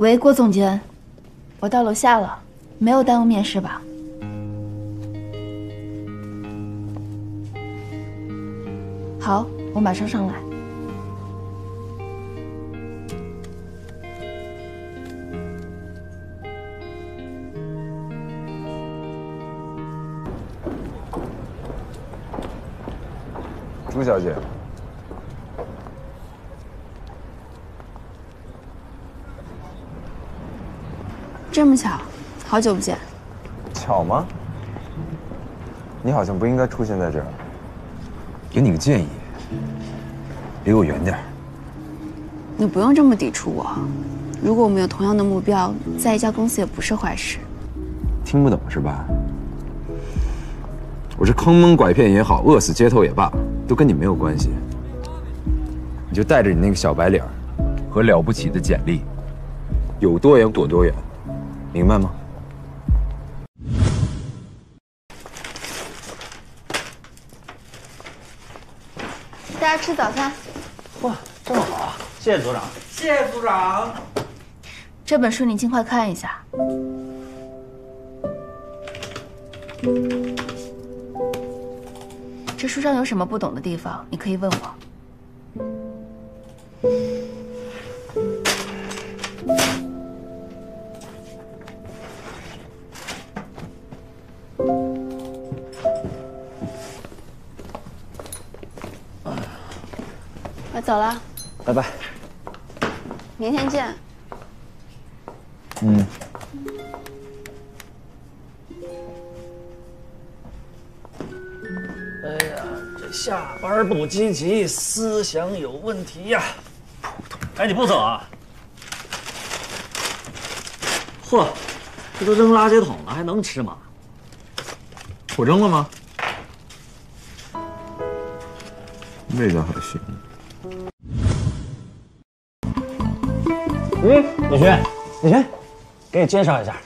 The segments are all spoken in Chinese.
喂，郭总监，我到楼下了，没有耽误面试吧？好，我马上上来。朱小姐，这么巧，好久不见。巧吗？你好像不应该出现在这儿。给你个建议，离我远点儿。你不用这么抵触我。如果我们有同样的目标，在一家公司也不是坏事。听不懂是吧？我是坑蒙拐骗也好，饿死街头也罢，都跟你没有关系。你就带着你那个小白脸和了不起的简历，有多远躲多远，明白吗？大家吃早餐。哇，这么好啊！谢谢组长。谢谢组长。这本书你尽快看一下。这书上有什么不懂的地方，你可以问我。走了，拜拜。明天见。嗯。哎呀，这下班不积极，思想有问题呀！哎，你不走啊？嚯，这都扔垃圾桶了，还能吃吗？我扔了吗？味道还行。嗯，李轩，李轩，给你介绍一下，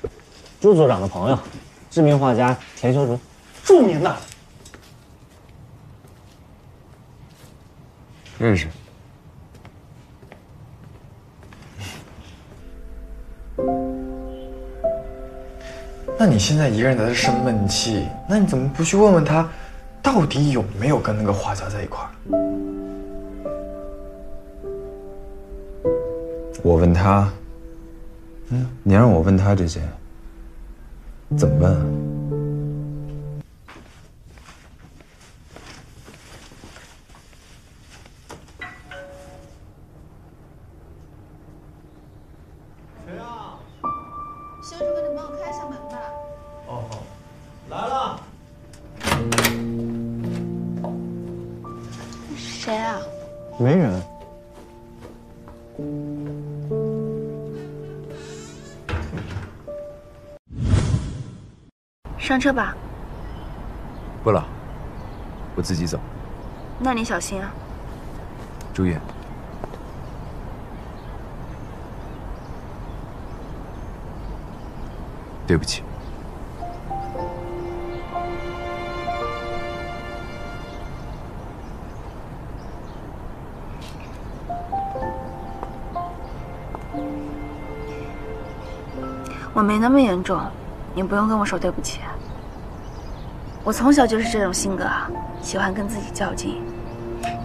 朱组长的朋友，知名画家田修竹，著名的。认识。那你现在一个人在这生闷气，那你怎么不去问问他，到底有没有跟那个画家在一块儿？我问他，嗯，你让我问他这些，怎么问啊？修叔哥，你帮我开一下门吧。哦，来了。谁啊？没人。上车吧。不了，我自己走。那你小心啊。注意。对不起。我没那么严重，你不用跟我说对不起。我从小就是这种性格啊，喜欢跟自己较劲。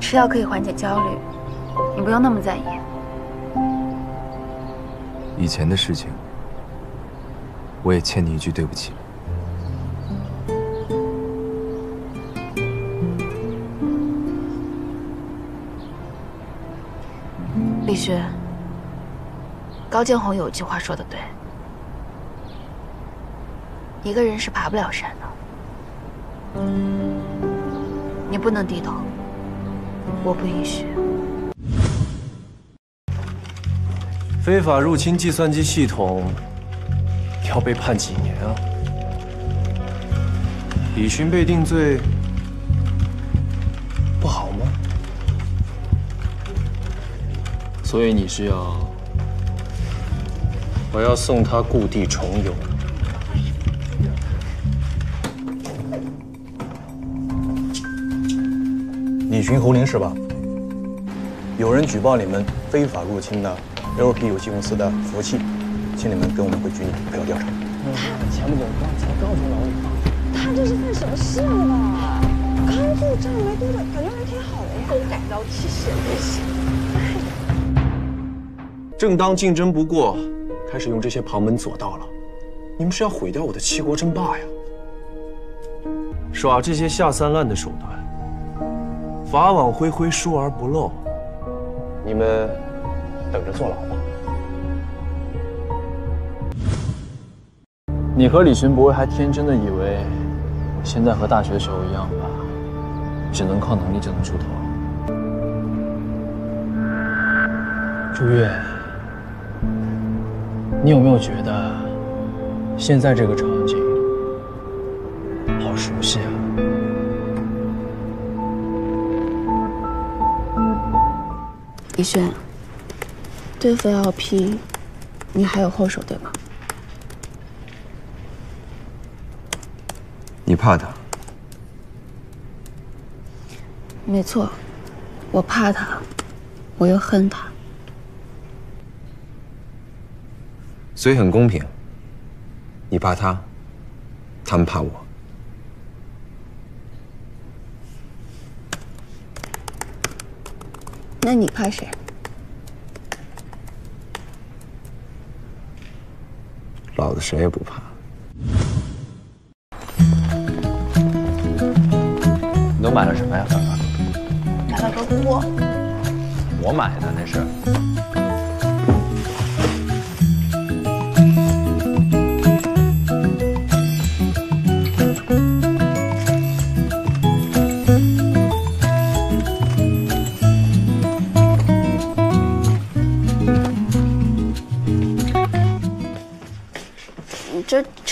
吃药可以缓解焦虑，你不用那么在意。以前的事情，我也欠你一句对不起。李轩，高建宏有一句话说的对，一个人是爬不了山的。你不能低头，我不允许。非法入侵计算机系统，要被判几年啊？李寻被定罪，不好吗？所以你是要，我要送他故地重游。李寻侯林是吧？有人举报你们非法入侵的 LP 游戏公司的服务器，请你们跟我们回局里配合调查。前不久刚才刚从牢里放他这是犯什么事了吧？刚入账没多久，感觉人挺好的呀。不改刀起血不行。正当竞争不过，开始用这些旁门左道了，你们是要毁掉我的七国争霸呀？耍这些下三滥的手段，法网恢恢，疏而不漏。你们等着坐牢吧。你和李寻不会还天真的以为我现在和大学时候一样吧？只能靠能力就能出头？朱越，你有没有觉得现在这个场景好熟悉啊？李轩，对付 LP，你还有后手对吗？你怕他？没错，我怕他，我又恨他。所以很公平，你怕他，他们怕我。那你怕谁？老子谁也不怕。你都买了什么呀，刚刚？买了个锅。我买的那是。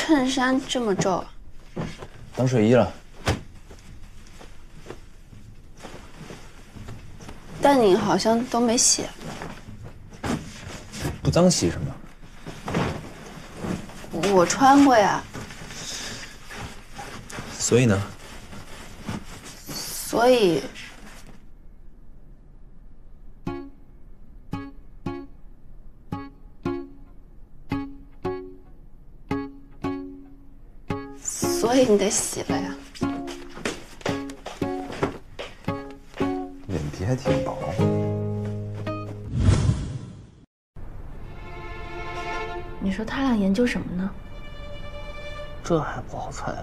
衬衫这么皱，当睡衣了。但你好像都没洗。不脏洗什么？我穿过呀，所以呢？所以所以你得洗了呀。脸皮还挺薄。你说他俩研究什么呢？这还不好猜。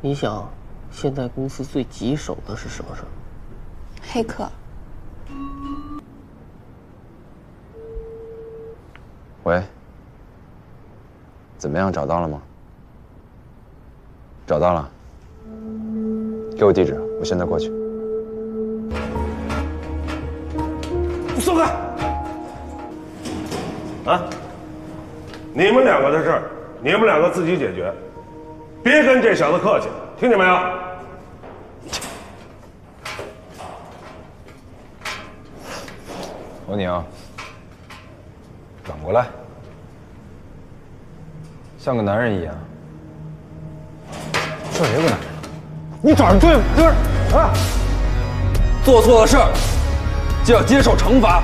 你想，现在公司最棘手的是什么事儿？黑客。喂，怎么样？找到了吗？找到了，给我地址，我现在过去。你松开！啊，你们两个的事儿，你们两个自己解决，别跟这小子客气，听见没有？我问你啊，转过来，像个男人一样。说谁不男人？你找人对付就是啊！做错了事儿就要接受惩罚。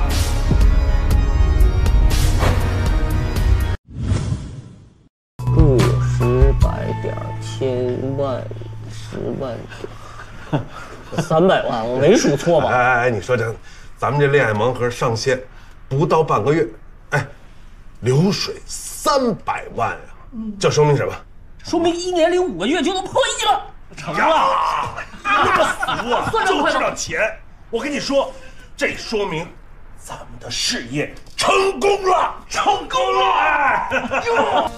个十百点千万十万点，三百万，我没数错吧？哎哎哎，你说这，咱们这恋爱盲盒上线不到半个月，哎，流水三百万呀、这说明什么？说明一年零五个月就能破亿了，成了，那么俗啊，就知道钱。我跟你说，这说明咱们的事业成功了，成功了！哎，哟。